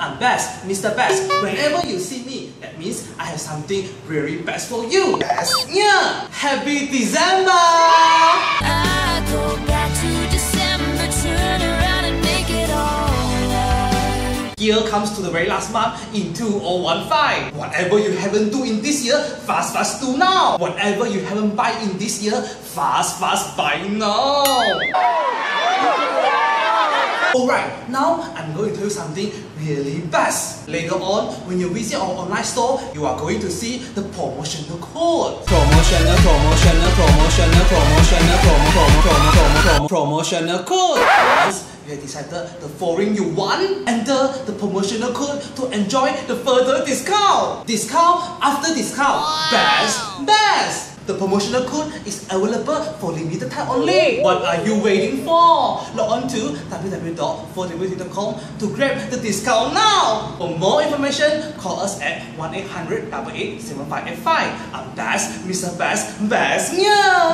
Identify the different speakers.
Speaker 1: I'm Best, Mr. Best. Whenever you see me, that means I have something really best for you. Best, yeah. Happy December!
Speaker 2: I go back to December, turn around and make it alright.
Speaker 1: Here comes to the very last month in 2015. Whatever you haven't do in this year, fast fast do now. Whatever you haven't buy in this year, fast fast buy now. Oh, Alright, now I'm going to tell you something really best. Later on, when you visit our online store, you are going to see the promotional code.
Speaker 3: Promotional, promotional, promotional, promotional, promo, promo, promo, promo, promo, promotional code.
Speaker 1: Once you have decided the following you want, enter the promotional code to enjoy the further discount. Discount after discount. Best. The promotional code is available for limited time only. What are you waiting for? Log on to www.4wt.com to grab the discount now. For more information, call us at 1-800-887585. I'm Best, Mr. Best, yeah!